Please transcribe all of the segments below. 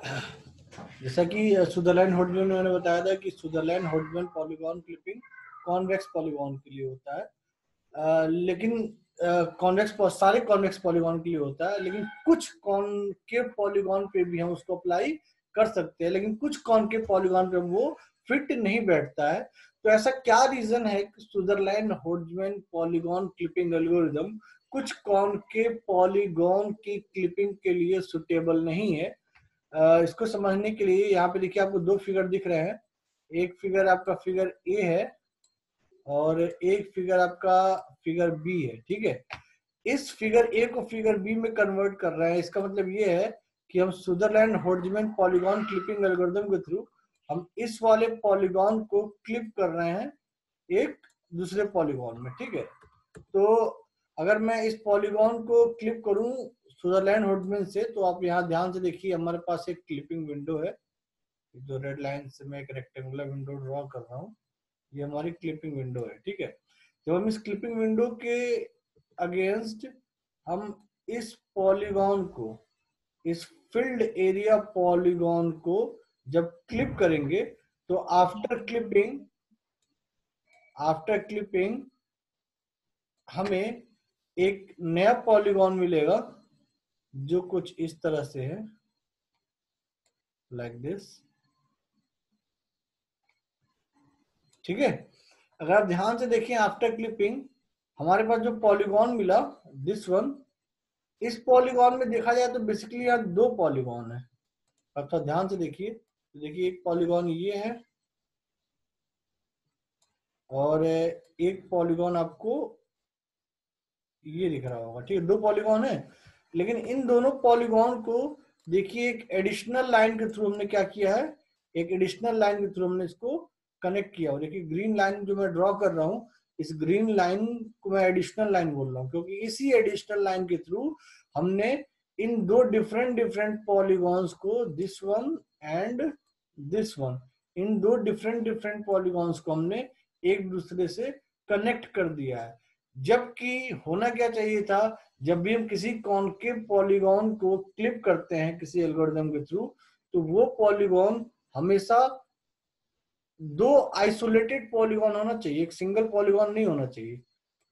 जैसा कि Sutherland Houtman में मैंने बताया था कि Sutherland Hodgman polygon clipping convex polygon के लिए होता है। आ, लेकिन कॉन्वेक्स सारे कॉन्वेक्स पॉलीगॉन के लिए होता है लेकिन कुछ कॉनकेव पॉलीगॉन पे भी हम उसको अप्लाई कर सकते हैं लेकिन कुछ कॉनकेव पॉलीगॉन पे वो फिट नहीं बैठता है। तो ऐसा क्या रीजन है कि सुदरलैंड होर्जमैन पॉलीगॉन क्लिपिंग एल्गोरिदम कुछ कॉनकेव पॉलीगॉन की क्लिपिंग के लिए सुटेबल नहीं है? इसको समझने के लिए यहाँ पे देखिए आपको दो फिगर दिख रहे हैं। एक फिगर आपका फिगर ए है और एक फिगर आपका फिगर बी है, ठीक है? इस फिगर ए को फिगर बी में कन्वर्ट कर रहे हैं। इसका मतलब ये है कि हम सुदरलैंड होर्जमैन पॉलीगॉन क्लिपिंग एल्गोरिदम के थ्रू हम इस वाले पॉलीगॉन को क्लिप कर रहे हैं एक दूसरे पॉलीगॉन में, ठीक है? तो अगर मैं इस पॉलीगॉन को क्लिप करूँ सुदरलैंड होर्जमैन से तो आप यहाँ ध्यान से देखिए, हमारे पास एक क्लिपिंग विंडो है। जो रेड लाइन से मैं एक रेक्टेंगुलर विंडो ड्रॉ कर रहा हूँ। ये हमारी क्लिपिंग विंडो है, ठीक है? जब हम इस क्लिपिंग विंडो के अगेंस्ट हम इस पॉलीगॉन को, इस फ़ील्ड एरिया पॉलीगॉन को जब क्लिप करेंगे तो आफ्टर क्लिपिंग आफ्टर क्लिपिंग हमें एक नया पॉलीगॉन मिलेगा। जो कुछ इस तरह से है लाइक like दिस ठीक है? अगर आप ध्यान से देखें आफ्टर क्लिपिंग हमारे पास जो पॉलीगॉन मिला दिस वन इस पॉलीगॉन में देखा जाए तो बेसिकली यहाँ दो पॉलीगॉन है। थोड़ा ध्यान से देखिए। तो देखिए, एक पॉलीगॉन ये है, और, एक पॉलीगॉन आपको ये दिख रहा होगा, ठीक है? दो पॉलीगॉन है। लेकिन इन दोनों पॉलीगॉन को देखिए, एक एडिशनल लाइन के थ्रू हमने क्या किया है? एक एडिशनल लाइन के थ्रू हमने इसको कनेक्ट किया और देखिए ग्रीन लाइन जो मैं ड्रॉ कर रहा हूँ, इस ग्रीन लाइन को मैं एडिशनल लाइन बोल रहा हूँ, क्योंकि इसी एडिशनल लाइन के थ्रू हमने इन दो डिफरेंट डिफरेंट पॉलीगॉन्स को this one and this one इन दो डिफरेंट डिफरेंट पॉलीगॉन्स को हमने एक दूसरे से कनेक्ट कर दिया है। जबकि होना क्या चाहिए था? जब भी हम किसी कॉन्केव पॉलीगॉन को क्लिप करते हैं, किसी एल्गोरिदम के थ्रू तो वो पॉलीगॉन हमेशा दो आइसोलेटेड पॉलीगॉन होना चाहिए। एक सिंगल पॉलीगॉन नहीं होना चाहिए।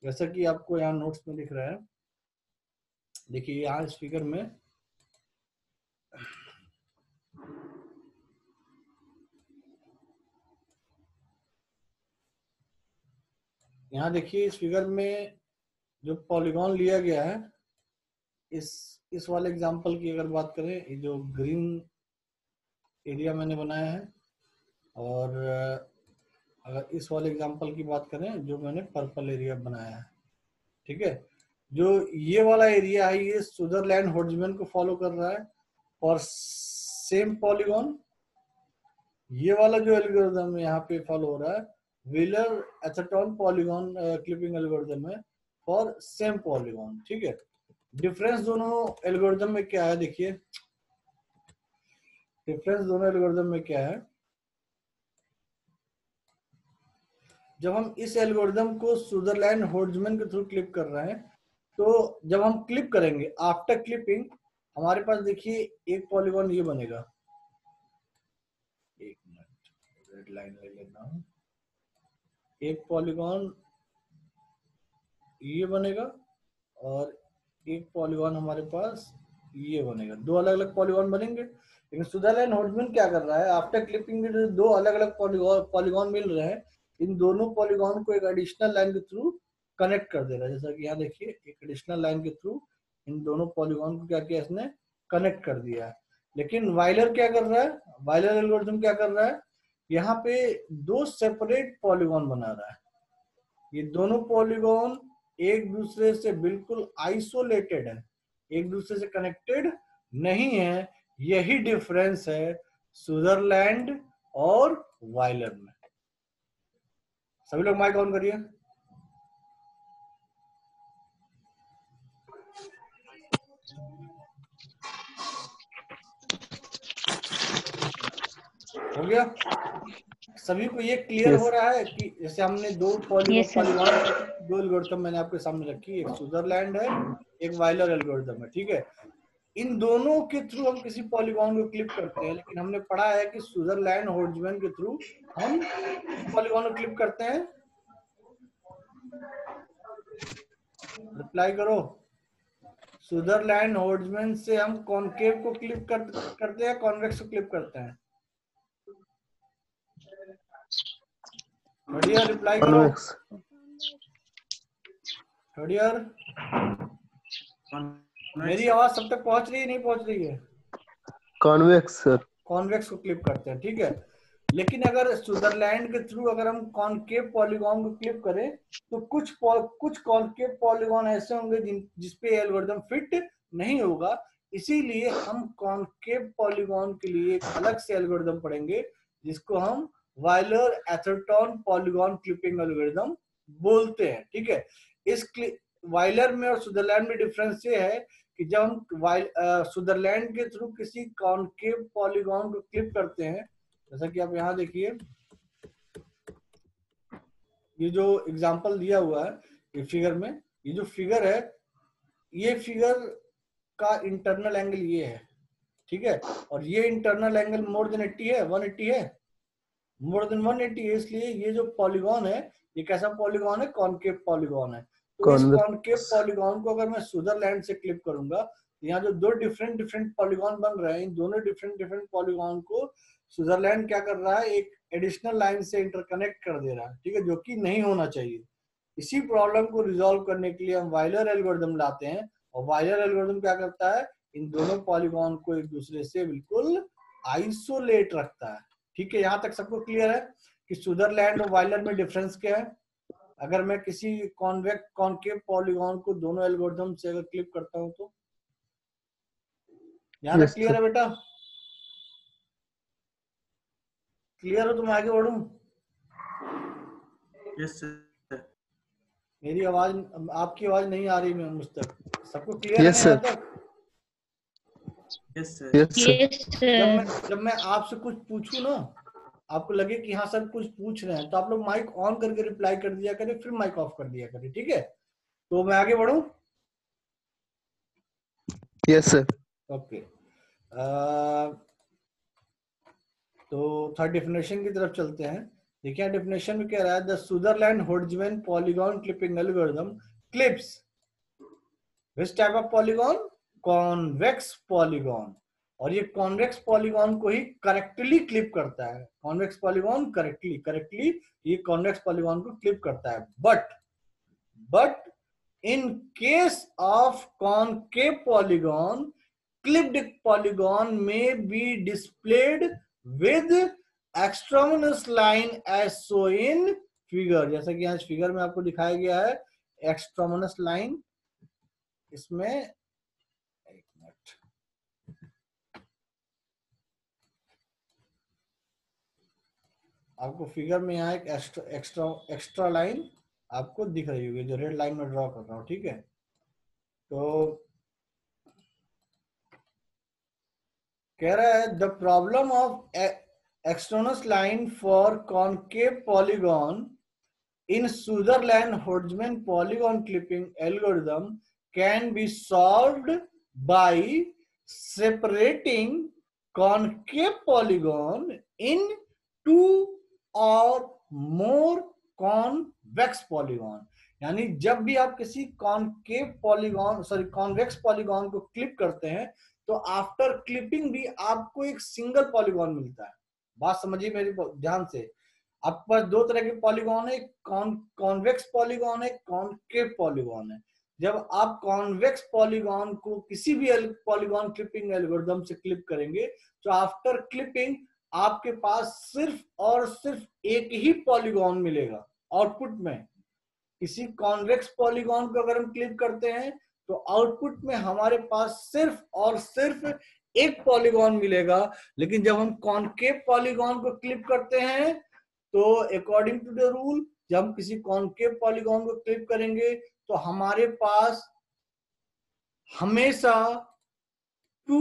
जैसा कि आपको यहाँ नोट्स में दिख रहा है। देखिए, यहाँ इस फिगर में यहाँ देखिए इस फिगर में जो पॉलीगॉन लिया गया है, इस इस वाले एग्जांपल की अगर बात करें, ये जो ग्रीन एरिया मैंने बनाया है, और अगर इस वाले एग्जांपल की बात करें, जो मैंने पर्पल एरिया बनाया है, ठीक है? जो ये वाला एरिया है, ये सुदरलैंड होर्जमैन को फॉलो कर रहा है, और सेम पॉलीगॉन ये वाला जो एल्गोरिथम यहाँ पे फॉलो हो रहा है Weiler Atherton polygon clipping algorithm है फॉर सेम पॉलीगॉन ठीक है? डिफरेंस दोनों एल्गोरिथम में क्या है देखिए? डिफरेंस दोनों एल्गोरिथम में क्या है? जब हम इस एल्गोरिदम को सुदरलैंड होर्जमैन के थ्रू क्लिप कर रहे हैं तो जब हम क्लिप करेंगे आफ्टर क्लिपिंग हमारे पास देखिए एक पॉलीगॉन ये बनेगा। एक मिनट रेड लाइन ले लेना हूँ। एक पॉलीगॉन ये बनेगा और एक पॉलीगॉन हमारे पास ये बनेगा। दो अलग अलग पॉलीगॉन बनेंगे। लेकिन सुदरलैंड होर्जमैन क्या कर रहा है? आफ्टर क्लिपिंग दो अलग अलग पॉलीगॉन मिल रहे हैं। इन दोनों पॉलीगॉन को एक एडिशनल लाइन के थ्रू कनेक्ट कर दे रहा है जैसा कि यहाँ देखिए, एक एडिशनल लाइन के थ्रू इन दोनों पॉलीगॉन को क्या किया इसने? कनेक्ट कर दिया है। लेकिन वाइलर क्या कर रहा है? वाइलर एल्गोरिथम क्या कर रहा है? यहाँ पे दो सेपरेट पॉलीगॉन बना रहा है। ये दोनों पॉलीगॉन एक दूसरे से बिल्कुल आइसोलेटेड है। एक दूसरे से कनेक्टेड नहीं है। यही डिफरेंस है स्विट्जरलैंड और वायलर में। सभी लोग माइक ऑन करिए। हो गया? सभी को ये क्लियर yes. हो रहा है कि जैसे हमने दो पॉलीगॉन yes, दो एल्गोरिथम मैंने आपके सामने रखी एक स्विट्जरलैंड है एक वाइलर एल्गोरिथम है ठीक है? इन दोनों के थ्रू हम किसी पॉलीगॉन को क्लिप करते हैं लेकिन हमने पढ़ा है कि स्विट्जरलैंड होर्जमैन के थ्रू हम पॉलीगॉन को क्लिप करते हैं। रिप्लाई करो। स्विट्जरलैंड होर्जमैन से हम कॉनकेव को क्लिप कर, करते हैं कॉन्वेक्स को क्लिप करते हैं? बढ़िया रिप्लाई करो। बढ़िया मेरी आवाज़ सब तक पहुँच रही है नहीं पहुँच रही है? कॉन्वेक्स सर कॉन्वेक्स को क्लिप करते हैं ठीक है? लेकिन अगर स्विट्जरलैंड के थ्रू अगर हम कॉनकेव पॉलीगॉन को क्लिप करें तो कुछ कुछ कॉनकेव पॉलीगॉन ऐसे होंगे जिन जिसपे एल्गोरिथम फिट नहीं होगा। इसीलिए हम कॉनकेव पॉलीगॉन के लिए एक अलग से एल्गोरिथम पढ़ेंगे जिसको हम Weiler Atherton polygon clipping algorithm बोलते हैं, ठीक है? इस वायलर में और स्विट्जरलैंड में डिफरेंस ये है कि जब हम स्विट्जरलैंड के थ्रू किसी कॉनकेव पॉलीगॉन को क्लिप करते हैं, जैसा कि आप यहाँ देखिए, ये जो एग्जांपल दिया हुआ है, ये फिगर में, ये जो फिगर है, ये फिगर का इंटरनल एंगल ये है, ठीक है? और ये इंटरनल एंगल मोर देन 80 है 180 है? मोर देन 180 है इसलिए ये जो पॉलीगॉन है ये कैसा पॉलीगॉन है? कॉनकेव पॉलीगॉन है। तो इस कॉनकेव पॉलीगॉन को अगर मैं स्विट्जरलैंड से क्लिप करूँगा तो यहाँ जो दो डिफरेंट डिफरेंट पॉलीगॉन बन रहे हैं इन दोनों डिफरेंट डिफरेंट पॉलीगॉन को स्विट्जरलैंड क्या कर रहा है? एक एडिशनल लाइन से इंटरकनेक्ट कर दे रहा है ठीक है? जो कि नहीं होना चाहिए। इसी प्रॉब्लम को रिजोल्व करने के लिए हम वायलर एल्गोरिदम लाते हैं और वायलर एल्गोरिदम क्या करता है? इन दोनों पॉलीगॉन को एक दूसरे से बिल्कुल आइसोलेट रखता है। ठीक है यहाँ तक सबको क्लियर है कि स्विट्जरलैंड और वायलर में डिफरेंस क्या है? अगर मैं किसी कॉन्वेक्ट कॉन्केव पॉलीगॉन को दोनों एल्गोरिदम से अगर क्लिक करता हूँ तो? यहाँ तक क्लियर है बेटा? क्लियर हो तो मैं आगे बढ़ू? यस सर मेरी आवाज़ आपकी आवाज़ नहीं आ रही मैं मुझ तक। सबको क्लियर yes, है sir. जब मैं जब मैं आपसे कुछ पूछूँ ना आपको लगे कि हाँ सर कुछ पूछ रहे हैं तो आप लोग माइक ऑन करके रिप्लाई कर दिया करें फिर माइक ऑफ़ कर दिया करें ठीक है? तो मैं आगे बढ़ू? यस सर ओके तो थर्ड डेफिनेशन की तरफ़ चलते हैं। देखिए डेफिनेशन में कह रहा है? The Sutherland होर्जमैन polygon clipping algorithm clips which type of polygon convex polygon, और ये कॉन्वेक्स पॉलीगॉन को ही करेक्टली क्लिप करता है। कॉन्वेक्स पॉलीगॉन करेक्टली करेक्टली ये कॉन्वेक्स पॉलीगॉन को क्लिप करता है। But but in case of concave polygon clipped polygon may be displayed with extraneous line as so in figure जैसा कि यहाँ फिगर में आपको दिखाया गया है एक्सट्रोमनस लाइन इसमें एक मिनट आपको फिगर में यहाँ एक एक्स्ट्रा एक्स्ट्रा एक्स्ट्रा लाइन आपको दिख रही होगी, जो रेड लाइन में ड्रॉ कर रहा हूँ, ठीक है? तो कह रहा है the problem of extraneous line for concave polygon in Sutherland Hodgman polygon clipping algorithm can be solved by separating concave polygon in two or more convex polygon यानी जब भी आप किसी concave polygon sorry convex polygon को clip करते हैं तो after clipping भी आपको एक सिंगल पॉलीगॉन मिलता है। बात समझिए मेरी ध्यान से। आपके पास दो तरह के पॉलीगॉन है कॉन्वेक्स पॉलीगॉन है कॉन्केव पॉलीगॉन है। जब आप कॉन्वेक्स पॉलीगॉन को किसी भी पॉलीगॉन क्लिपिंग एल्गोरिथम से क्लिप करेंगे तो आफ्टर क्लिपिंग आपके पास सिर्फ़ और सिर्फ़ एक ही पॉलीगॉन मिलेगा आउटपुट में। किसी कॉन्वेक्स पॉलीगॉन को अगर हम क्लिक करते हैं तो आउटपुट में हमारे पास सिर्फ़ और सिर्फ़ एक पॉलीगॉन मिलेगा। लेकिन जब हम कॉन्केव पॉलीगॉन को क्लिप करते हैं तो अकॉर्डिंग टू द रूल जब हम किसी कॉन्केव पॉलीगॉन को क्लिप करेंगे तो हमारे पास हमेशा टू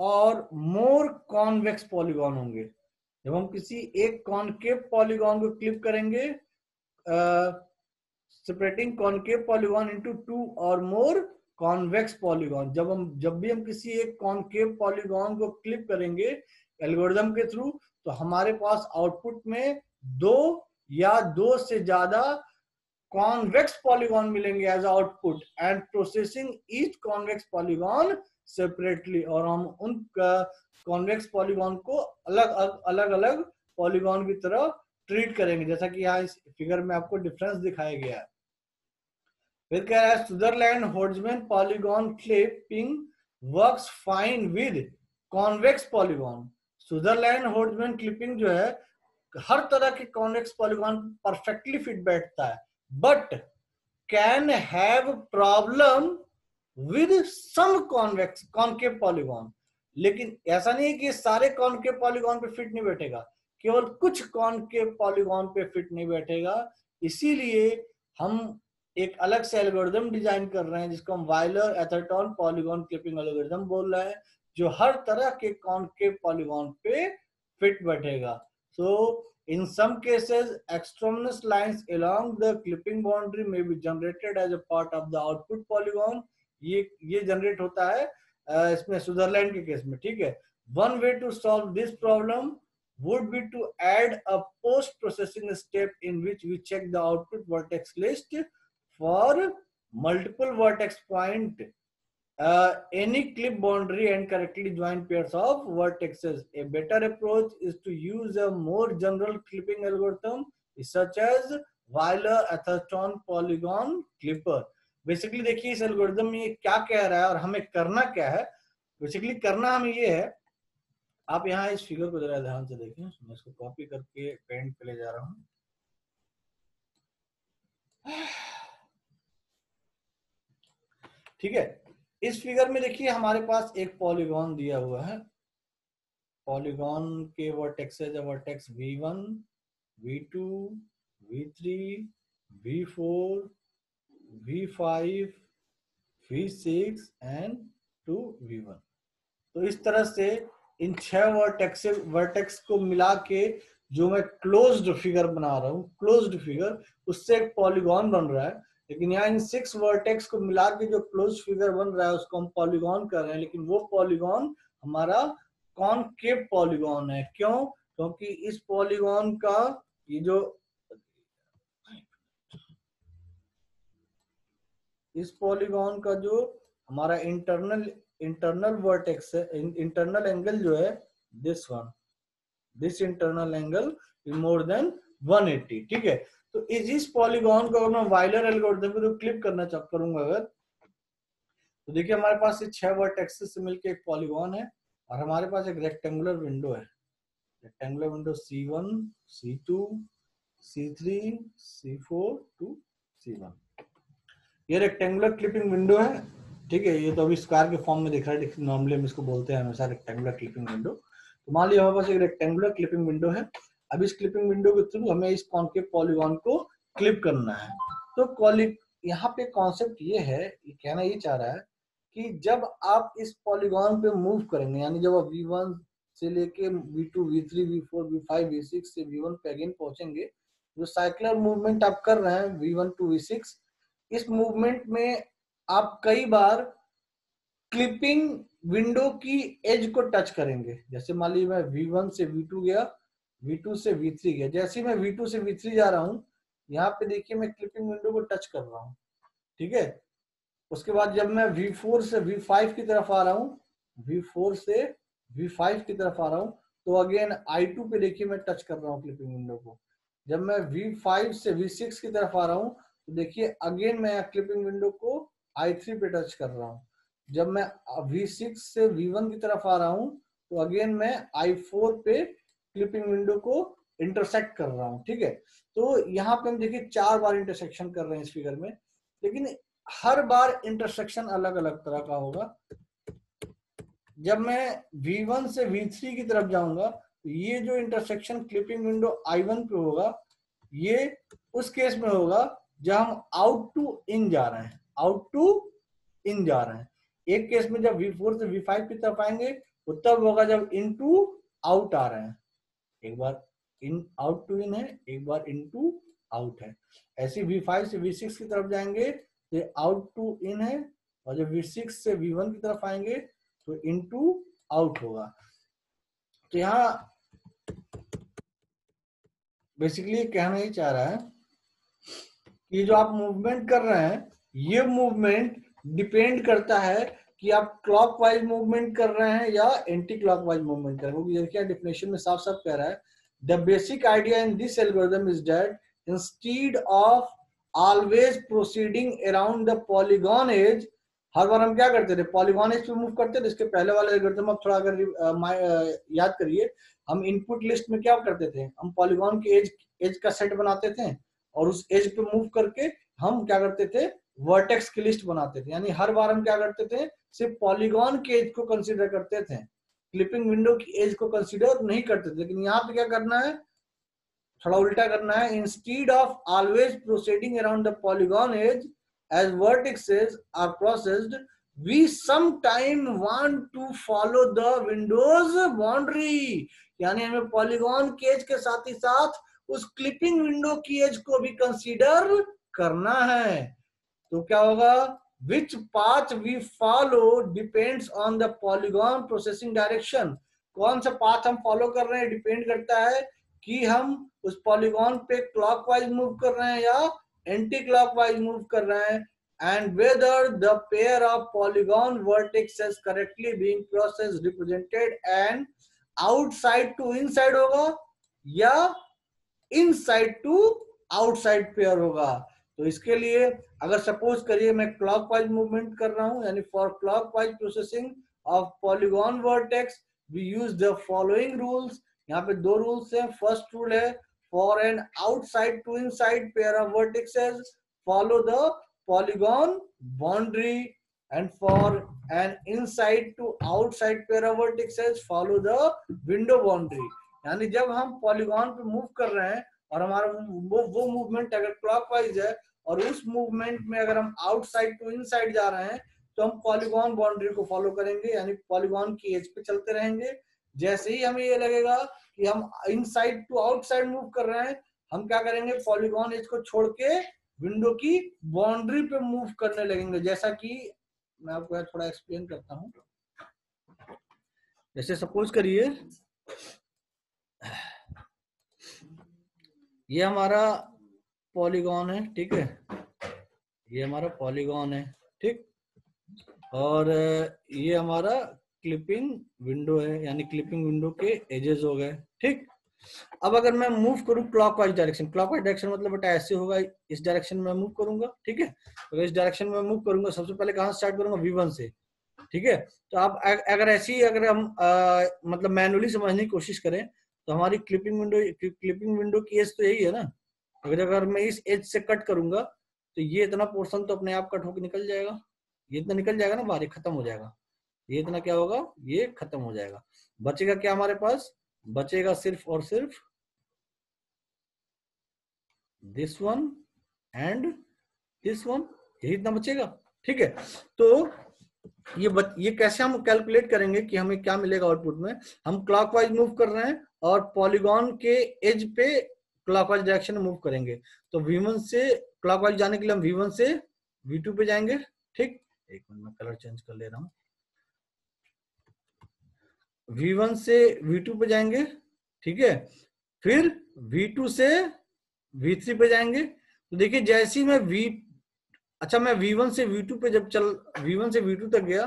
और मोर कॉन्वेक्स पॉलीगॉन होंगे। जब हम किसी एक कॉन्केव पॉलीगॉन को क्लिप करेंगे separating concave polygon into two or more convex polygon जब हम, जब भी हम किसी एक कॉनकेव पॉलीगॉन को क्लिप करेंगे एल्गोरिदम के थ्रू तो हमारे पास आउटपुट में दो या दो से ज़्यादा कॉन्वेक्स पॉलीगॉन मिलेंगे as output and processing each convex polygon separately और हम उन कॉन्वेक्स पॉलीगॉन को अलग अलग अलग पॉलीगॉन की तरह ट्रीट करेंगे। जैसा कि यहाँ इस फिगर में आपको डिफरेंस दिखाया गया है। फिर कह रहा है Switzerland होर्जमैन polygon clipping works fine with convex polygon Switzerland होर्जमैन clipping जो है, हर तरह के कॉन्वेक्स पॉलीगॉन परफेक्टली फिट बैठता है। But can have problem with some convex concave polygon लेकिन ऐसा नहीं है कि सारे कॉन्केव पॉलीगॉन पे फिट नहीं बैठेगा। केवल कुछ कॉन्केव पॉलीगॉन पे फिट नहीं बैठेगा। इसीलिए हम एक अलग से एल्गोरिदम डिज़ाइन कर रहे हैं, जिसको हम Weiler Atherton polygon clipping algorithm बोल रहे हैं, जो हर तरह के कॉन्केव पॉलीगॉन पे फिट बैठेगा। So in some cases extraneous lines along the clipping boundary may be generated as a part of the output polygon. ये ये जनरेट होता है इसमें स्विट्जरलैंड के केस में ठीक है one way to solve this problem would be to add a post processing step in which we check the output vertex list for multiple vertex point uh, any clip boundary and correctly joined pairs of vertexes a better approach is to use a more general clipping algorithm such as Weiler Atherton polygon clipper basically देखिए इस algorithm में ये क्या कह रहा है और हमें करना क्या है? बेसिकली करना हमें ये है, आप यहाँ इस फिगर को जरा ध्यान से देखें, मैं इसको कॉपी करके पेंट पे ले जा रहा हूँ। ठीक है? इस फिगर में देखिए हमारे पास एक पॉलीगॉन दिया हुआ है। पॉलीगॉन के वर्टेक्सेज है vertex v1 v2 v3 v4 v5 v6 and to v1 तो इस तरह से इन छह वर्टेक्स वर्टेक्स को मिला के जो मैं क्लोज्ड फिगर बना रहा हूँ क्लोज्ड फिगर उससे एक पॉलीगॉन बन रहा है। लेकिन यहाँ इन सिक्स वर्टेक्स को मिला के जो क्लोज फिगर बन रहा है, उसको हम पॉलीगॉन कर रहे हैं। लेकिन वो पॉलीगॉन हमारा कॉनकेव पॉलीगॉन है। क्यों? क्योंकि इस पॉलीगॉन का ये जो इस पॉलीगॉन का जो हमारा इंटरनल इंटरनल वर्टेक्स है इंटरनल एंगल जो है this one this internal angle is more than 180 ठीक है? तो इस इस पॉलीगॉन को अगर मैं वाइलर एल्गोरिथम को क्लिप करना चाह करूँगा अगर। तो देखिए हमारे पास ये छह वर्टेक्सेस से मिलके एक पॉलीगॉन है और हमारे पास एक रेक्टेंगुलर विंडो है। Rectangular window C1, C2, C3, C4 to C1 ये रेक्टेंगुलर क्लिपिंग विंडो है। ठीक है ये तो अभी स्क्वायर के फॉर्म में दिख रहा है। नॉर्मली हम इसको बोलते हैं हमेशा रेक्टेंगुलर क्लिपिंग विंडो तो मान लिया हमारे पास एक रेक्टेंगुलर क्लिपिंग विंडो है। अब इस क्लिपिंग विंडो के थ्रू हमें इस कॉन्केव पॉलीगॉन को क्लिप करना है। तो कॉली यहाँ पे कॉन्सेप्ट ये है ये कहना ये चाह रहा है कि जब आप इस पॉलीगॉन पे मूव करेंगे यानी जब आप V1 से लेके V2, V3, V4, V5, V6 से V1 पे अगेन पहुँचेंगे जो साइक्लर मूवमेंट आप कर रहे हैं V1 टू V6 इस मूवमेंट में आप कई बार क्लिपिंग विंडो की एज को टच करेंगे। जैसे मान लीजिए मैं V1 से V2 गया V2 से V3 गया। जैसे मैं V2 से V3 जा रहा हूँ, यहाँ पे देखिए मैं क्लिपिंग विंडो को टच कर रहा हूँ। ठीक है? उसके बाद जब मैं V4 से V5 की तरफ़ आ रहा हूँ V4 से V5 की तरफ़ आ रहा हूँ तो अगेन I2 पे देखिए मैं टच कर रहा हूँ क्लिपिंग विंडो को। जब मैं V5 से V6 की तरफ़ आ रहा हूँ तो देखिए अगेन मैं क्लिपिंग विंडो को I3 पे टच कर रहा हूँ। जब मैं V6 से V1 की तरफ़ आ रहा हूँ तो अगेन मैं I4 पे क्लिपिंग विंडो को इंटरसेक्ट कर रहा हूँ, ठीक है? तो यहाँ पे हम देखिए, चार बार इंटरसेक्शन कर रहे हैं इस फिगर में। लेकिन हर बार इंटरसेक्शन अलग अलग तरह का होगा। जब मैं V1 से V3 की तरफ़ जाऊँगा तो ये जो इंटरसेक्शन क्लिपिंग विंडो I1 पे होगा, ये उस केस में होगा जब हम आउट टू इन जा रहे हैं आउट टू इन जा रहे हैं, एक केस में जब V4 से V5 की तरफ़ आएँगे वो तब होगा जब इन टू आउट आ रहे हैं। एक बार इन आउट टू इन है, एक बार इन टू आउट है ऐसे V5 से V6 की तरफ़ जाएँगे तो आउट टू इन है, और जब V6 से V1 की तरफ़ आएँगे तो इन टू आउट होगा। तो यहाँ बेसिकली कहना ही चाह रहा है कि जो आप मूवमेंट कर रहे हैं, ये मूवमेंट डिपेंड करता है कि आप क्लॉकवाइज मूवमेंट कर रहे हैं या एंटी क्लॉकवाइज मूवमेंट कर रहे हैं। देखिए डेफिनेशन में साफ़ साफ़ कह रहा है। The basic idea in this algorithm is that instead of always proceeding around the polygon edge हर बार हम क्या करते थे? पॉलीगॉन एज पे मूव करते थे, इसके पहले वाले एल्गोरिथम आप थोड़ा अगर याद करिए, हम इनपुट लिस्ट में क्या करते थे? हम पॉलीगॉन के एज एज का सेट बनाते थे। और उस एज पे मूव करके हम क्या करते थे? वर्टेक्स की लिस्ट बनाते थे। यानी हर बार हम क्या करते थे? सिर्फ़ पॉलीगॉन के एज को कंसिडर करते थे। क्लिपिंग विंडो की एज को कंसीडर नहीं करते थे। लेकिन यहाँ पे क्या करना है? थोड़ा उल्टा करना है। Instead of always proceeding around the polygon edge edge vertexes are processed we sometime want to follow the windows boundary यानी हमें पॉलीगॉन के एज के साथ ही साथ उस क्लिपिंग विंडो की एज को भी कंसीडर करना है। तो क्या होगा? Which path we follow depends on the polygon processing direction कौन सा पाथ हम फॉलो कर रहे हैं? डिपेंड करता है कि हम उस पॉलीगॉन पे क्लॉकवाइज मूव कर रहे हैं या एंटी क्लॉकवाइज मूव कर रहे हैं। And whether the pair of polygon vertices correctly being processed represented and outside to inside होगा या इनसाइड टू आउटसाइड पेयर होगा। तो इसके लिए अगर सपोज़ करिए मैं क्लॉकवाइज मूवमेंट कर रहा हूँ, यानी for clockwise processing of polygon vertex we use the following rules यहाँ पे दो रूल्स हैं। फ़र्स्ट रूल है for an outside to inside pair of vertexes follow the polygon boundary and for an inside to outside pair of vertices follow the window boundary यानी जब हम polygon पे move कर रहे हैं और हमारा वो वो मूवमेंट अगर क्लॉकवाइज है और उस मूवमेंट में अगर हम आउटसाइड टू इनसाइड जा रहे हैं तो हम पॉलीगॉन बाउंड्री को फॉलो करेंगे, यानी पॉलीगॉन की एज पे चलते रहेंगे। जैसे ही हमें ये लगेगा कि हम इनसाइड टू आउटसाइड मूव कर रहे हैं, हम क्या करेंगे? पॉलीगॉन एज को छोड़ के विंडो की बाउंड्री पे मूव करने लगेंगे। जैसा कि मैं आपको थोड़ा एक्सप्लेन करता हूँ। जैसे सपोज़ करिए ये हमारा पॉलीगॉन है ठीक है? ये हमारा पॉलीगॉन है ठीक? और ये हमारा क्लिपिंग विंडो है यानी क्लिपिंग विंडो के एजेस हो गए ठीक? अब अगर मैं मूव करूँ क्लॉकवाइज डायरेक्शन क्लॉकवाइज डायरेक्शन मतलब बेटा ऐसे होगा इस डायरेक्शन में मूव करूँगा ठीक है? अगर इस डायरेक्शन में मूव करूँगा सबसे पहले कहाँ स्टार्ट करूँगा? वी से ठीक है? तो आप अगर ऐसी अगर हम आ, मतलब मैनुअली समझने की कोशिश करें तो हमारी क्लिपिंग विंडो क्लिपिंग विंडो की एज तो यही है ना। अगर अगर मैं इस एज से कट करूँगा तो ये इतना पोर्शन तो अपने आप कट होकर निकल जाएगा। ये इतना निकल जाएगा ना, बाहर खत्म हो जाएगा। ये इतना क्या होगा? ये खत्म हो जाएगा। बचेगा क्या हमारे पास? बचेगा सिर्फ़ और सिर्फ़ this one and this one यही इतना बचेगा। ठीक है? तो ये बच, ये कैसे हम कैलकुलेट करेंगे कि हमें क्या मिलेगा आउटपुट में? हम क्लॉकवाइज मूव कर रहे हैं और पॉलीगॉन के एज पे क्लॉकवाइज डायरेक्शन मूव करेंगे। तो V1 से क्लॉकवाइज जाने के लिए हम V1 से V2 पे जाएँगे ठीक? एक मिनट में कलर चेंज कर ले रहा हूँ। V1 से V2 पे जाएँगे ठीक है? फिर V2 से V3 पे जाएँगे। तो देखिए जैसी मैं V अच्छा मैं V1 से V2 पे जब चल V1 से V2 तक गया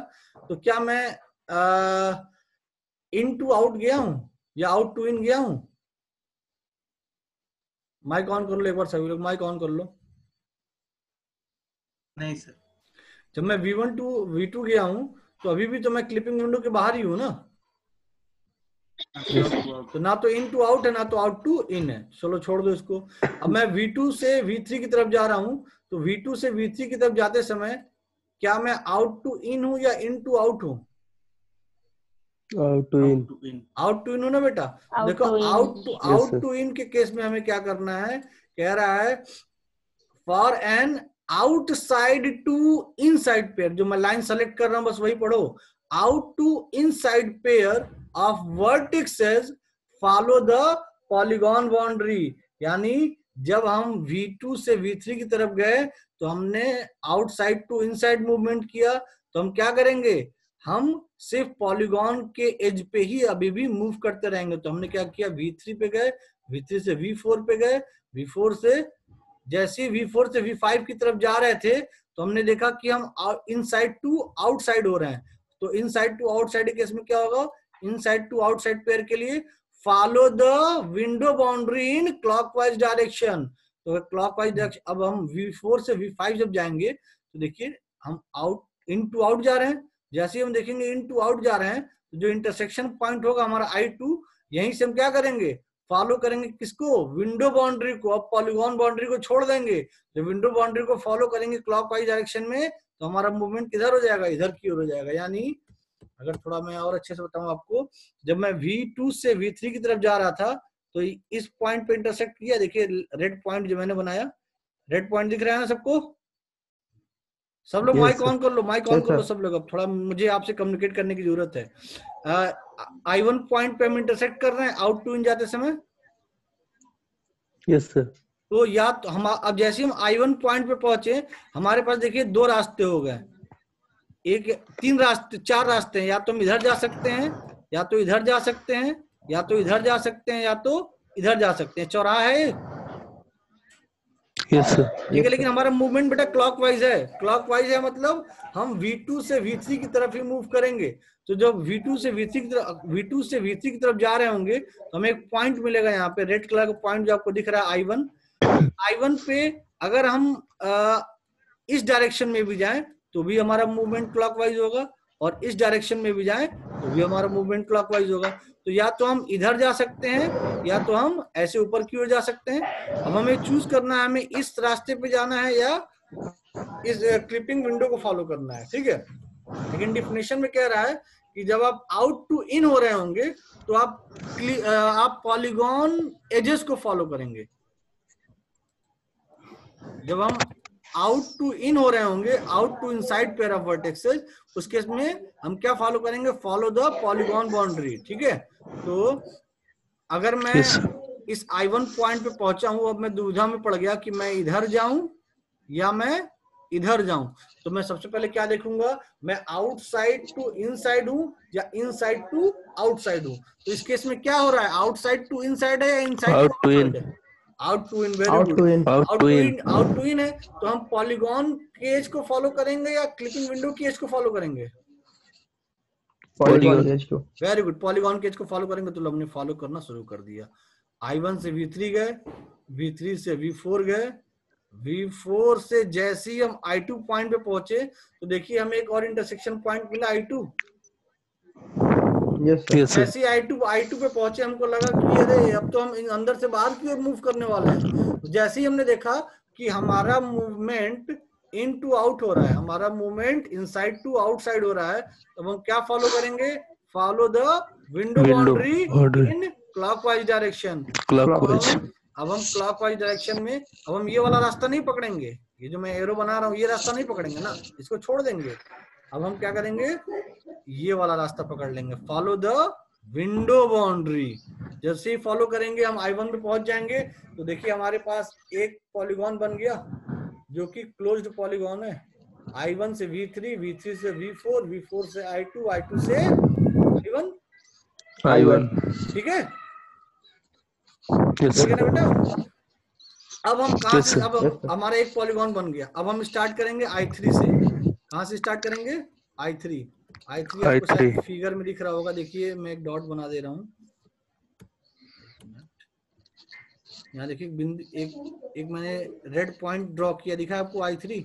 तो क्या मैं इन टू आउट गया हूँ या आउट टू इन गया हूँ? माइक ऑन कर लो एक बार सभी लोग माइक ऑन कर लो। नहीं सर। जब मैं V1 टू V2 गया हूँ तो अभी भी तो मैं क्लिपिंग विंडो के बाहर ही हूँ ना? तो ना तो इन टू आउट है ना तो आउट टू इन है। चलो छोड़ दो इसको। अब मैं V2 से V3 की तरफ़ जा रहा हूँ तो V2 से V3 की तरफ़ जाते समय क्या मैं आउट टू इन हूँ या इन टू आउट हूँ? Out to in out to in हो ना बेटा? देखो out to out to in के केस में हमें क्या करना है? कह रहा है for an outside to inside pair जो मैं लाइन सेलेक्ट कर रहा हूँ बस वही पढ़ो। Out to inside pair of vertices follow the polygon boundary यानी जब हम V2 से V3 की तरफ़ गए तो हमने आउटसाइड टू इनसाइड मूवमेंट किया तो हम क्या करेंगे? हम सिर्फ़ पॉलीगॉन के एज पे ही अभी भी मूव करते रहेंगे। तो हमने क्या किया? V3 पे गए V3 से V4 पे गए। V4 से, जैसे V4 से V5 की तरफ़ जा रहे थे तो हमने देखा कि हम इनसाइड टू आउटसाइड हो रहे हैं। तो इनसाइड टू आउटसाइड केस में क्या होगा? इनसाइड टू आउटसाइड पेयर के लिए follow the window boundary in clockwise direction तो क्लॉकवाइज डायरेक्शन अब हम V4 से V5 जब जाएँगे तो देखिए, हम आउट इन टू आउट जा रहे हैं। जैसे हम देखेंगे इन टू आउट जा रहे हैं तो जो इंटरसेक्शन पॉइंट होगा हमारा आई टू यहीं से हम क्या करेंगे? फॉलो करेंगे किसको? विंडो बाउंड्री को। अब पॉलीगॉन बाउंड्री को छोड़ देंगे। जब विंडो बाउंड्री को फॉलो करेंगे क्लॉकवाइज डायरेक्शन में तो हमारा मूवमेंट किधर हो जाएगा? इधर की ओर हो जाएगा। यानी अगर थोड़ा मैं और अच्छे से बताऊँ आपको जब मैं V2 से V3 की तरफ़ जा रहा था तो इस पॉइंट पे इंटरसेक्ट किया। देखिए रेड पॉइंट जो मैंने बनाया रेड पॉइंट दिख रहा है ना सबको? सब लोग माइक ऑन कर लो माइक ऑन कर लो सब लोग अब। थोड़ा मुझे आपसे कम्युनिकेट करने की ज़रूरत है। आई वन पॉइंट पे हम इंटरसेक्ट कर रहे हैं आउट टू इन जाते समय। यस सर तो या तो हम अब जैसे हम आई वन पॉइंट पे पहुँचे हमारे पास देखिए दो रास्ते हो गए। एक तीन रास्ते चार रास्ते हैं। या तो हम इधर जा सकते हैं या तो इधर जा सकते हैं या तो इधर जा सकते हैं या तो इधर जा सकते हैं। चौराहा है ठीक है लेकिन हमारा मूवमेंट बेटा क्लॉकवाइज है। क्लॉकवाइज है मतलब हम V2 से V3 की तरफ़ ही मूव करेंगे। तो जब V2 से V3 की तरफ़ V2 से V3 की तरफ़ जा रहे होंगे तो हमें एक पॉइंट मिलेगा यहाँ पे। रेड कलर का पॉइंट जो आपको दिख रहा है I1 I1 पे अगर हम आ, इस डायरेक्शन में भी जाएँ तो भी हमारा मूवमेंट क्लॉकवाइज होगा और इस डायरेक्शन में भी जाए तो भी हमारा मूवमेंट क्लॉकवाइज होगा। तो या तो हम इधर जा सकते हैं, या तो हम ऐसे ऊपर की ओर जा सकते हैं। अब हमें चूज़ करना है, हमें इस रास्ते पे जाना है या इस क्लिपिंग विंडो को फॉलो करना है, ठीक है? लेकिन डिफिनेशन में कह रहा है कि जब आप आउट टू इन हो रहे होंगे तो आप आप पॉलीगॉन एजेस को फॉलो करेंगे। जब हम आउट टू इन हो रहे होंगे out to inside pair of vertexes उस केस में हम क्या फॉलो करेंगे? फॉलो द पॉलीगॉन बाउंड्री ठीक है? तो अगर मैं Yes. इस आई वन पॉइंट पे पहुँचा हूँ अब मैं दुविधा में पड़ गया कि मैं इधर जाऊँ या मैं इधर जाऊँ तो मैं सबसे पहले क्या देखूँगा? मैं आउटसाइड टू इनसाइड हूँ या इनसाइड टू आउटसाइड हूँ? तो इस केस में क्या हो रहा है? आउटसाइड टू इनसाइड है या inside Out to in. Out to in very out good to in out to to in out to in है तो हम पॉलीगॉन के एज को फॉलो करेंगे या क्लिपिंग विंडो की एज को फॉलो करेंगे? पॉलीगॉन एज को। वेरी गुड पॉलीगॉन के एज को फॉलो करेंगे तो हमने फॉलो करना शुरू कर दिया। I1 से V3 गए V3 से V4 गए V4 से जैसे ही हम I2 पॉइंट पे पहुँचे तो देखिए हमें एक और इंटरसेक्शन पॉइंट मिला I2 यस यस सर जैसे ही I2 I2 पे पहुँचे हमको लगा कि अरे अब तो हम इन- अंदर से बाहर की ओर मूव करने वाले हैं। तो जैसे ही हमने देखा कि हमारा मूवमेंट इन टू आउट हो रहा है हमारा मूवमेंट इनसाइड टू आउटसाइड हो रहा है तो हम क्या फॉलो करेंगे? Follow the window boundary. In clockwise direction clockwise अब हम क्लॉकवाइज डायरेक्शन में अब हम ये वाला रास्ता नहीं पकड़ेंगे। ये जो मैं एरो बना रहा हूँ ये रास्ता नहीं पकड़ेंगे ना? इसको छोड़ देंगे। अब हम क्या करेंगे? ये वाला रास्ता पकड़ लेंगे। फॉलो द विंडो बाउंड्री जैसे ही फॉलो करेंगे हम आई वन पे पहुँच जाएँगे तो देखिए हमारे पास एक पॉलीगॉन बन गया जो कि क्लोज्ड पॉलीगॉन है। आई वन से वी थ्री वी थ्री से वी फोर वी फोर से आई टू आई टू से आई वन आई वन ठीक है? यस ठीक है ना बेटा? अब हम कहाँ Yes, अब हमारा एक पॉलीगॉन बन गया। अब हम स्टार्ट करेंगे आई थ्री से। कहाँ से स्टार्ट करेंगे? आई थ्री आई थ्री आपको I3. फिगर में दिख रहा होगा। देखिए मैं एक डॉट बना दे रहा हूँ। यहाँ देखिए बिंदु एक एक मैंने रेड पॉइंट ड्रॉ किया। दिखा आपको आई थ्री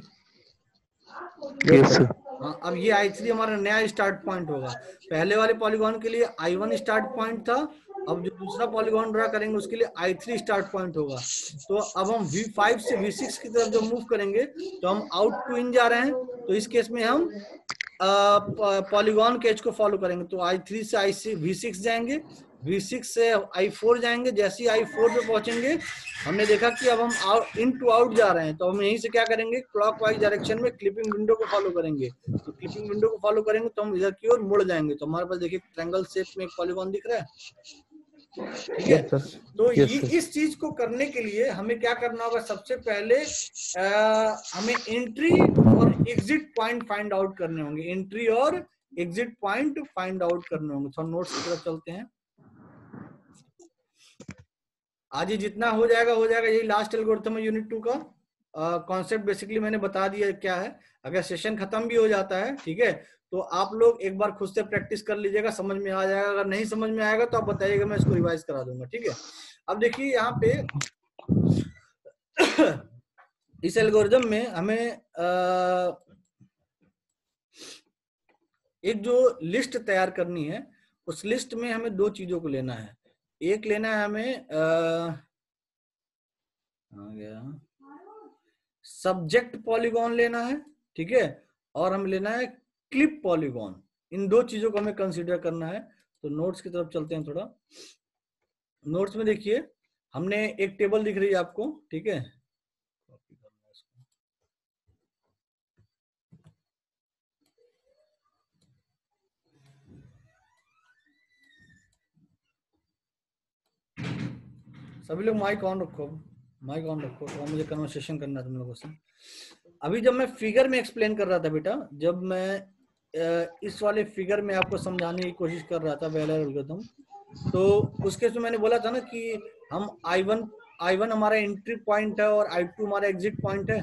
सर हाँ अब ये आई थ्री हमारा नया स्टार्ट पॉइंट होगा। पहले वाले पॉलीगॉन के लिए आई वन स्टार्ट पॉइंट था अब जो दूसरा पॉलीगॉन ड्रा करेंगे उसके लिए आई थ्री स्टार्ट पॉइंट होगा। तो अब हम वी फाइव से वी सिक्स की तरफ़ जब मूव करेंगे तो हम आउट टू इन जा रहे हैं तो इस केस में हम पॉलीगॉन केज को फॉलो करेंगे तो आई थ्री से आई वी सिक्स जाएँगे, वी सिक्स से आई फोर जाएँगे, जैसे ही आई फोर पे पहुँचेंगे, हमने देखा कि अब हम आउट, इन टू आउट जा रहे हैं तो हम यहीं से क्या करेंगे क्लॉक वाइज डायरेक्शन में क्लिपिंग विंडो को फॉलो करेंगे तो क्लिपिंग विंडो को फॉलो करेंगे तो हम इधर की ओर मुड़ जाएँगे तो हमारे पास देखिए ट्रैंगल शेप में एक पॉलीगॉन दिख रहा है ठीक है? तो Yes, ये इस चीज़ को करने के लिए हमें क्या करना होगा? सबसे पहले आ, हमें एंट्री और एग्जिट पॉइंट फाइंड आउट करने होंगे। एंट्री और एग्जिट पॉइंट फाइंड आउट करने होंगे। थोड़ा नोट्स की तरफ़ चलते हैं। आज ये जितना हो जाएगा हो जाएगा यही लास्ट एल्गोरिथम है यूनिट टू का। कॉन्सेप्ट बेसिकली मैंने बता दिया क्या है। अगर सेशन खत्म भी हो जाता है ठीक है तो आप लोग एक बार खुद से प्रैक्टिस कर लीजिएगा समझ में आ जाएगा। अगर नहीं समझ में आएगा तो आप बताइएगा मैं इसको रिवाइज करा दूँगा ठीक है? अब देखिए यहाँ पे इस एल्गोरिथम में हमें एक जो लिस्ट तैयार करनी है उस लिस्ट में हमें दो चीज़ों को लेना है। एक लेना है हमें अ, आ गया। सब्जेक्ट पॉलीगॉन लेना है ठीक है? और हम लेना है क्लिप पॉलीगॉन। इन दो चीज़ों को हमें कंसीडर करना है। तो नोट्स की तरफ़ चलते हैं थोड़ा। नोट्स में देखिए, हमने एक टेबल दिख रही है आपको, ठीक है। सभी लोग माइक ऑन रखो माइक ऑन रखो तो मुझे कन्वर्सेशन करना है तुम लोगों से। अभी जब मैं फिगर में एक्सप्लेन कर रहा था बेटा, जब मैं इस वाले फिगर में आपको समझाने की कोशिश कर रहा था वेलर एल्गोरिथम तो उसके में मैंने बोला था ना कि हम आई वन आई वन हमारा एंट्री पॉइंट है और आई टू हमारा एग्जिट पॉइंट है।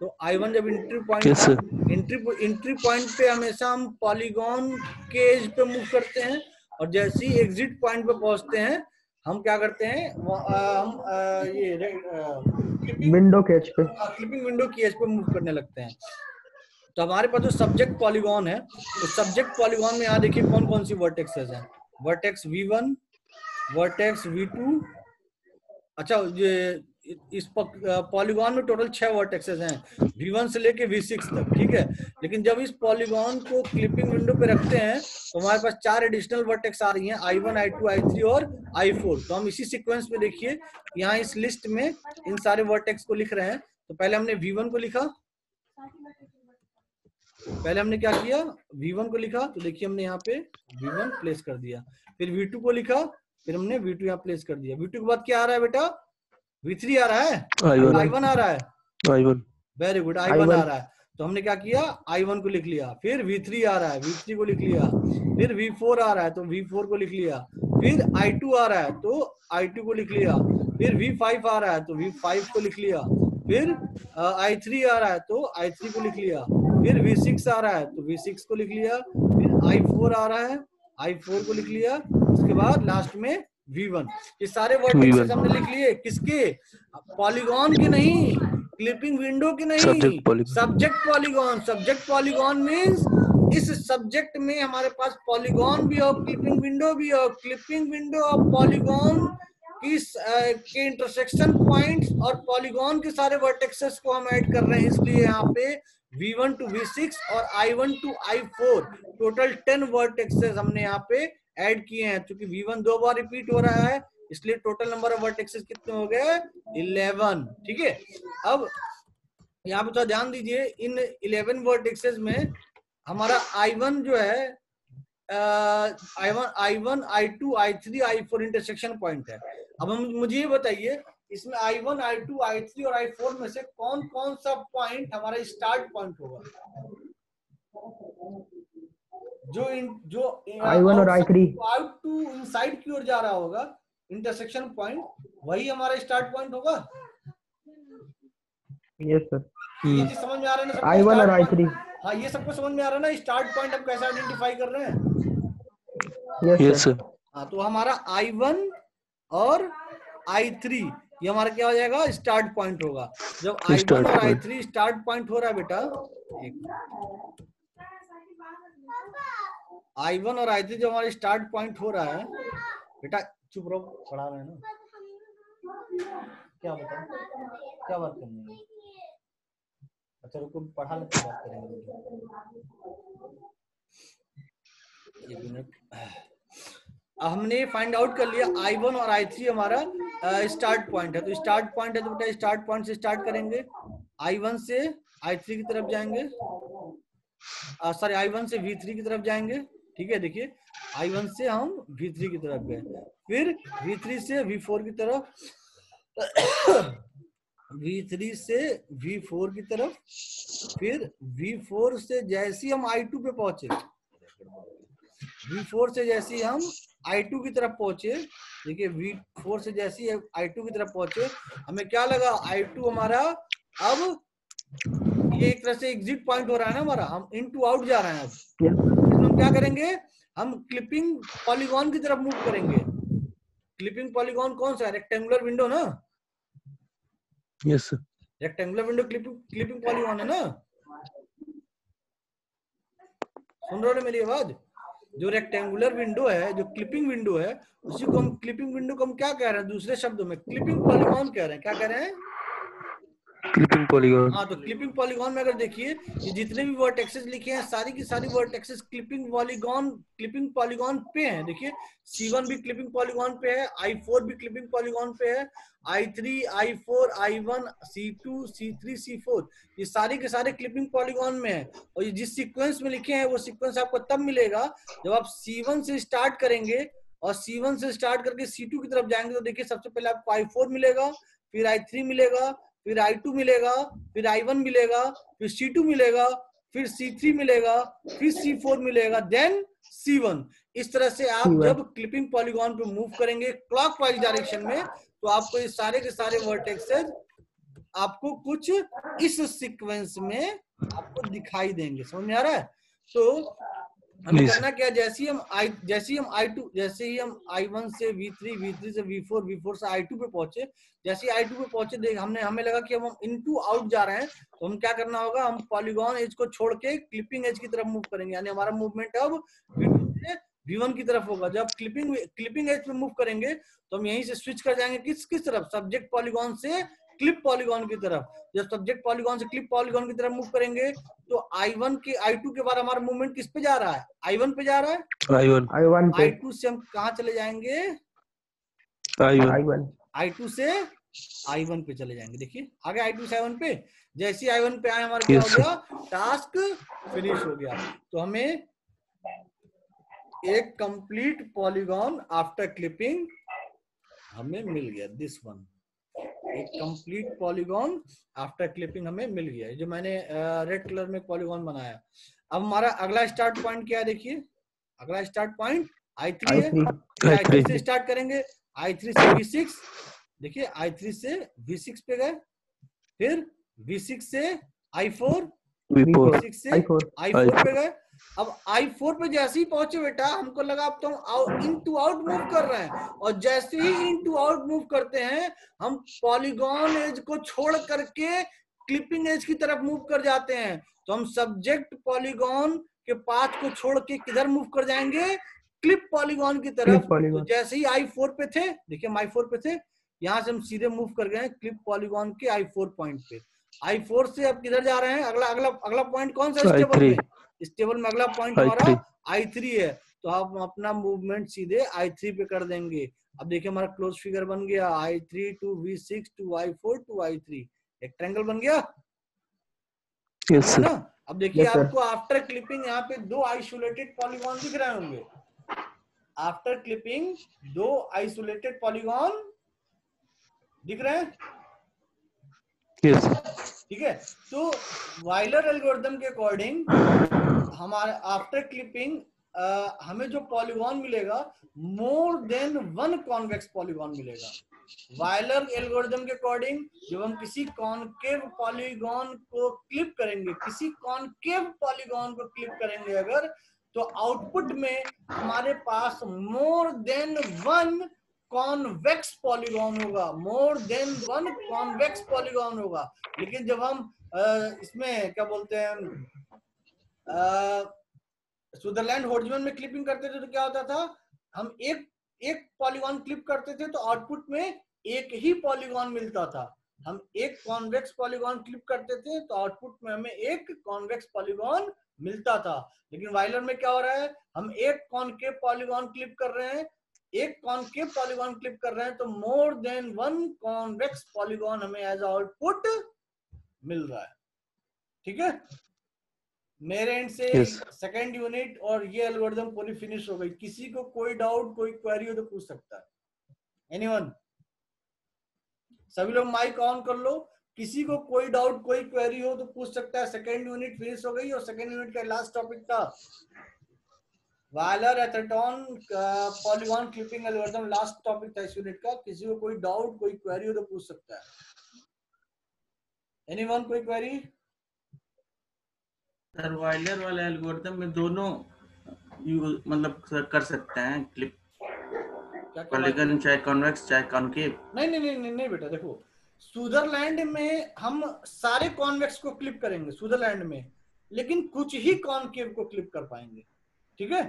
तो आई वन जब entry point entry entry point पे हमेशा हम पॉलीगॉन के एज पे मूव करते हैं और जैसे ही एग्जिट पॉइंट पे पहुँचते हैं हम क्या करते हैं हम ये विंडो कैच पे। क्लिपिंग विंडो की एज पे मूव करने लगते हैं। तो हमारे पास जो सब्जेक्ट पॉलीगॉन है तो सब्जेक्ट पॉलीगॉन में यहाँ देखिए कौन कौन सी वर्टेक्सेस हैं? वर्टेक्स V1 वर्टेक्स V2 अच्छा ये इस पॉलीगॉन में टोटल छह वर्टेक्सेस हैं V1 से लेके V6 तक, ठीक है? लेकिन जब इस पॉलीगॉन को क्लिपिंग विंडो पे रखते हैं तो हमारे पास चार एडिशनल वर्टेक्स आ रही हैं I1 I2 I3 और I4 तो हम इसी सीक्वेंस में देखिए यहाँ इस लिस्ट में इन सारे वर्टेक्स को लिख रहे हैं। तो पहले हमने V1 को लिखा। पहले हमने क्या किया? V1 को लिखा तो देखिए हमने यहाँ पे V1 प्लेस कर दिया। फिर V2 को लिखा फिर हमने V2 यहाँ प्लेस कर दिया। V2 के बाद क्या आ रहा है बेटा? V3 आ रहा है? I1 I1 आ रहा है? I1 very good I1 I1 आ रहा है। तो हमने क्या किया? I1 को लिख लिया। फिर V3 आ रहा है। V3 को लिख लिया। फिर V4 आ रहा है तो V4 को लिख लिया। फिर I2 आ रहा है तो I2 को लिख लिया। फिर V5 आ रहा है तो V5 को लिख लिया। फिर अ, I3 आ रहा है तो I3 को लिख लिया। फिर V6 आ रहा है तो V6 को लिख लिया फिर I4 आ रहा है I4 को लिख लिया उसके बाद लास्ट में V1 ये सारे V1 हमने लिख लिए किसके? पॉलीगॉन के नहीं क्लिपिंग विंडो के नहीं। Subject polygon subject polygon means इस सब्जेक्ट में हमारे पास पॉलीगॉन भी और क्लिपिंग विंडो भी और क्लिपिंग विंडो और पॉलीगॉन की स- के इंटरसेक्शन पॉइंट्स और पॉलीगॉन के सारे वर्टेक्सेस को हम ऐड कर रहे हैं इसलिए यहाँ पे V1 टू V6 और I1 to I4 total 10 vertexes हमने यहाँ पे ऐड किए हैं। क्योंकि V1 दो बार रिपीट हो रहा है, इसलिए टोटल नंबर ऑफ़ वर्टेक्सेस कितने हो गए? 11 ठीक है? अब यहाँ पे थोड़ा ध्यान दीजिए, इन 11 वर्टेक्सेस में हमारा I1 जो है I two I three I four intersection point है। अब हम, मुझे ये बताइए इसमें I one I two I three और आई फोर में से कौन कौन सा पॉइंट हमारा स्टार्ट पॉइंट होगा? जो इन जो I1 और I3 आउट टू इनसाइड की ओर जा रहा होगा इंटरसेक्शन पॉइंट वही हमारा स्टार्ट पॉइंट होगा? यस सर ये समझ में आ रहा है ना सबको? आई वन और आई थ्री हाँ ये सबको समझ में आ रहा है ना? स्टार्ट पॉइंट हम कैसे आइडेंटिफाई कर रहे हैं? यस सर हाँ तो हमारा I1 और I3 ये हमारा क्या हो जाएगा? स्टार्ट पॉइंट होगा। जब I1 Start और point. I3 स्टार्ट पॉइंट हो रहा है बेटा एक। I1 और I3 जो हमारा स्टार्ट पॉइंट हो रहा है बेटा चुप रहो पढ़ा रहे ना? क्या बता क्या बात करनी है? अच्छा रुको पढ़ा लेते बात करेंगे। एक मिनट। हमने फाइंड आउट कर लिया I1 और I3 हमारा स्टार्ट पॉइंट है। तो स्टार्ट पॉइंट है तो बेटा स्टार्ट पॉइंट से स्टार्ट करेंगे। I1 से I3 की तरफ़ जाएँगे। सॉरी I1 से V3 की तरफ़ जाएँगे। ठीक है, देखिए। आई वन से हम वी थ्री की तरफ़ गए। फिर वी थ्री से वी फोर की तरफ़। वी थ्री से वी फोर की तरफ़। फिर वी फोर से जैसी हम आई टू पे पहुँचे। वी फोर से जैसी हम आई टू की तरफ़ पहुँचे। देखिए वी फोर से जैसे ही आई टू की तरफ़ पहुँचे। हमें क्या लगा? आई टू हमारा अब ये एक तरह से एग्जिट पॉइंट हो रहा है ना हमारा। हम इन टू आउट जा रहे हैं अब। इसमें हम क्या करेंगे? हम क्लिपिंग पॉलीगॉन की तरफ़ मूव करेंगे। क्लिपिंग पॉलीगॉन कौन सा है? रेक्टेंगुलर विंडो ना? Yes sir rectangular window clipping clipping polygon है ना? सुन रहे हो मेरी आवाज़? जो रेक्टेंगुलर विंडो है, जो क्लिपिंग विंडो है, उसी को हम क्लिपिंग विंडो को हम क्या कह रहे हैं? दूसरे शब्दों में क्लिपिंग पॉलीगॉन कह रहे हैं। क्या कह रहे हैं? क्लिपिंग पॉलीगॉन हाँ तो क्लिपिंग पॉलीगॉन में अगर देखिए जितने भी वर्टेक्सेस लिखे हैं, सारी की सारी vertexes clipping polygon clipping polygon पे हैं। देखिए C1 भी क्लिपिंग पॉलीगॉन पे है I4 भी क्लिपिंग पॉलीगॉन पे है I3 I4 I1 C2 C3 C4 ये सारे के सारे क्लिपिंग पॉलीगॉन में है। और ये जिस सीक्वेंस में लिखे हैं, वो सीक्वेंस आपको तब मिलेगा जब आप C1 से स्टार्ट करेंगे और C1 से स्टार्ट करके C2 की तरफ़ जाएँगे तो देखिए, सबसे पहले आपको I4 मिलेगा, फिर I3 मिलेगा फिर आई टू मिलेगा फिर आई वन मिलेगा फिर सी टू मिलेगा फिर सी थ्री मिलेगा फिर सी फोर मिलेगा देन सी वन इस तरह से आप जब क्लिपिंग पॉलीगॉन पे मूव करेंगे क्लॉक वाइज डायरेक्शन में तो आपको ये सारे के सारे वर्टेक्सेस आपको कुछ इस सीक्वेंस में आपको दिखाई देंगे। समझ में आ रहा है? तो हमें. करना क्या जैसे ही हम आई जैसे ही हम आई टू जैसे ही हम आई वन से वी थ्री वी थ्री से वी फोर वी फोर से आई टू पे पहुँचे जैसे ही आई टू पे पहुँचे देख हमने हमें लगा कि हम इन टू आउट जा रहे हैं तो हम क्या करना होगा हम पॉलीगॉन एज को छोड़ के क्लिपिंग एज की तरफ़ मूव करेंगे। यानी हमारा मूवमेंट अब वी टू से वी वन की तरफ़ होगा। जब क्लिपिंग क्लिपिंग एज पे मूव करेंगे तो हम यहीं से स्विच कर जाएँगे किस किस तरफ़? सब्जेक्ट पॉलीगॉन से क्लिप पॉलीगॉन की तरफ़। जब सब्जेक्ट पॉलीगॉन से क्लिप पॉलीगॉन की तरफ़ मूव करेंगे तो I1 के I2 के बाद हमारा मूवमेंट किस पे जा रहा है? I1 पे जा रहा है? आई वन आई वन पे। I2 से हम कहा चले जाएँगे? आई वन आई वन I2 से I1 पे चले जाएँगे। देखिए आगे I2 से I1 पे। जैसे आई वन पे आए हमारा क्या हो गया? टास्क फिनिश हो गया। तो हमें एक कंप्लीट पॉलीगॉन आफ्टर क्लिपिंग हमें मिल गया दिस वन एक कंप्लीट पॉलीगॉन आफ्टर क्लिपिंग हमें मिल गया ये जो मैंने रेड कलर में पॉलीगॉन बनाया। अब हमारा अगला स्टार्ट पॉइंट क्या है देखिए? अगला स्टार्ट पॉइंट आई थ्री है। आई थ्री से स्टार्ट करेंगे। आई थ्री से वी सिक्स देखिए आई थ्री से वी सिक्स पे गए। फिर वी सिक्स से आई फोर वी सिक्स से आई फोर पे गए। अब आई फोर पे जैसे ही पहुँचे बेटा हमको लगा अब तो हम इन टू आउट मूव कर रहे हैं। और जैसे ही इन टू आउट मूव करते हैं हम पॉलीगॉन एज को छोड़ करके क्लिपिंग एज की तरफ़ मूव कर जाते हैं। तो हम सब्जेक्ट पॉलीगॉन के पाथ को छोड़ के किधर मूव कर जाएँगे? क्लिप पॉलीगॉन की तरफ़। तो जैसे ही आई फोर पे थे देखिए हम आई फोर पे थे यहाँ से हम सीधे मूव कर गए क्लिप पॉलीगॉन के आई फोर पॉइंट पे। आई फोर से अब किधर जा रहे हैं? अगला अगला अगला पॉइंट कौन सा I3 स्टेबल इस टेबल में अगला पॉइंट हमारा आई थ्री है। तो आप अपना मूवमेंट सीधे आई थ्री पे कर देंगे। अब देखिए हमारा क्लोज फिगर बन गया। I three to V six to I four to I three एक ट्रैंगल बन गया? सर ना? अब देखिए Yes, आपको आफ्टर क्लिपिंग यहाँ पे दो आइसोलेटेड पॉलीगॉन दिख रहे होंगे। आफ्टर क्लिपिंग दो आइसोलेटेड पॉलीगॉन दिख रहे हैं? ठीक है? तो वाइलर एल्गोरिथम के अकॉर्डिंग हमारे आफ्टर क्लिपिंग हमें जो पॉलीगॉन मिलेगा more than one convex polygon मिलेगा। वायलर एल्गोरिथम के अकॉर्डिंग जब हम किसी कॉनकेव पॉलीगॉन को क्लिप करेंगे, किसी कॉनकेव पॉलीगॉन को क्लिप करेंगे अगर तो आउटपुट में हमारे पास more than one convex polygon होगा। More than one convex polygon होगा। लेकिन जब हम इसमें क्या बोलते हैं स्विट्जरलैंड होर्जमन में क्लिपिंग करते थे तो क्या होता था? हम एक एक पॉलीगॉन क्लिप करते थे तो आउटपुट में एक ही पॉलीगॉन मिलता था। हम एक कॉन्वेक्स पॉलीगॉन क्लिप करते थे तो आउटपुट में हमें एक कॉन्वेक्स पॉलीगॉन मिलता था। लेकिन वाइलर में क्या हो रहा है? हम एक कॉनकेव पॉलीगॉन क्लिप कर रहे हैं, एक कॉनकेव पॉलीगॉन क्लिप कर रहे हैं तो more than one convex polygon हमें एज आउटपुट मिल रहा है। ठीक है? मेरे एंड से Yes. सेकंड यूनिट और ये एल्गोरिदम पूरी फिनिश हो गई। किसी को कोई डाउट कोई क्वेरी हो तो पूछ सकता है। एनीवन सभी लोग माइक ऑन कर लो। किसी को कोई डाउट कोई क्वेरी हो तो पूछ सकता है। सेकंड यूनिट फिनिश हो गई और सेकंड यूनिट का लास्ट टॉपिक था। Weiler Atherton polygon clipping algorithm last topic था इस यूनिट का। किसी को कोई डाउट कोई क्वेरी हो तो पूछ सकता है। एनीवन कोई क्वेरी सर वाइलर वाले एल्गोरिथम में दोनों मतलब कर सकते हैं क्लिप पॉलीगन चाहे कॉन्वेक्स चाहे कॉनकेव नहीं नहीं नहीं नहीं, नहीं बेटा देखो स्विट्जरलैंड में हम सारे कॉन्वेक्स को क्लिप करेंगे स्विट्जरलैंड में। लेकिन कुछ ही कॉनकेव को क्लिप कर पाएँगे ठीक है?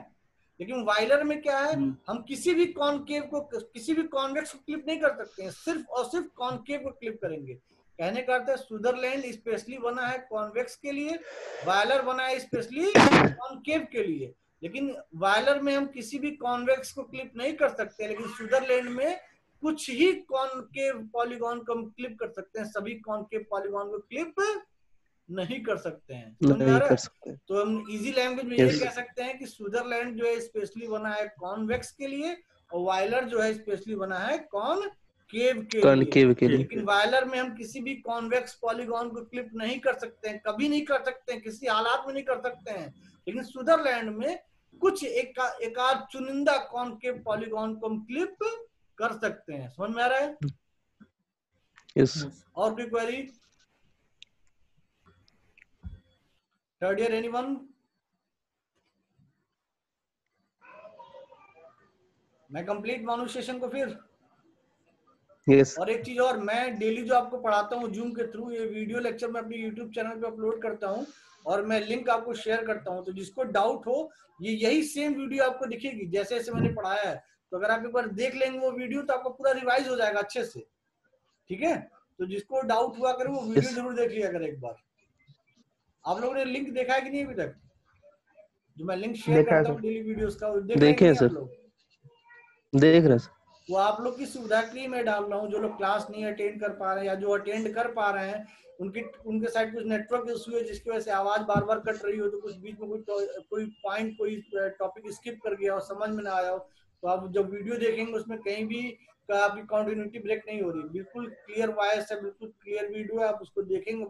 लेकिन वाइलर में क्या है हम्म। हम किसी भी कॉनकेव को किसी भी कॉन्वेक्स को क्लिप नहीं कर सकते हैं सिर्फ़ और सिर्फ़ कॉनकेव को क्लिप करेंगे। कहने का अर्थ है स्विट्जरलैंड स्पेशली बना है कॉन्वेक्स के लिए वायलर बना है स्पेशली कॉनकेव के लिए। लेकिन वायलर में हम किसी भी कॉन्वेक्स को क्लिप नहीं कर सकते लेकिन स्विट्जरलैंड में कुछ ही कॉनकेव पॉलीगॉन को हम क्लिप कर सकते हैं सभी कॉनकेव पॉलीगॉन को क्लिप नहीं कर सकते हैं। नहीं कर सकते। तो हम इजी लैंग्वेज में ये कह सकते हैं कि स्विट्जरलैंड जो है स्पेशली बना है कॉन्वेक्स के लिए और वायलर जो है स्पेशली बना है कॉन केव के लिए। कॉनकेव के लिए। लेकिन वायलर में हम किसी भी कॉन्वेक्स पॉलीगॉन को क्लिप नहीं कर सकते हैं कभी नहीं कर सकते हैं किसी हालात में नहीं कर सकते हैं। लेकिन स्विट्जरलैंड में कुछ एक एक आध चुनिंदा कॉनकेव पॉलीगॉन को हम क्लिप कर सकते हैं। समझ में आ रहा है? यस और कोई क्वेरी थर्ड ईयर एनीवन मैं कंप्लीट मानू सेशन को फिर। यस और एक चीज़ और मैं डेली जो आपको पढ़ाता हूँ जूम के थ्रू ये वीडियो लेक्चर मैं अपने यूट्यूब चैनल पे अपलोड करता हूँ और मैं लिंक आपको शेयर करता हूँ। तो जिसको डाउट हो ये यही सेम वीडियो आपको दिखेगी जैसे जैसे मैंने पढ़ाया है। तो अगर आप एक बार देख लेंगे वो वीडियो तो आपका पूरा रिवाइज हो जाएगा अच्छे से। ठीक है? तो जिसको डाउट हुआ करे वो वीडियो Yes. ज़रूर देख लिया करे एक बार। आप लोगों ने लिंक देखा है कि नहीं अभी तक? जो मैं लिंक शेयर करता हूँ डेली वीडियोस का देख रहे हैं सर। देख रहे हैं वो आप लोग की सुविधा के लिए मैं डाल रहा हूँ। जो लोग क्लास नहीं अटेंड कर पा रहे हैं या जो अटेंड कर पा रहे हैं, उनके उनके साइड कुछ नेटवर्क इशू है, जिसकी वजह से आवाज़ बार बार कट रही हो तो कुछ बीच में टॉ- कोई पॉइंट कोई टॉपिक स्किप कर गया हो, समझ में ना आया हो तो आप जब वीडियो देखेंगे, उसमें कहीं भी आपकी कंटिन्यूटी ब्रेक नहीं हो रही। बिल्कुल क्लियर वॉइस है, बिल्कुल क्लियर वीडियो है, आप उसको देखेंगे